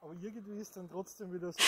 Aber irgendwie ist dann trotzdem wieder so.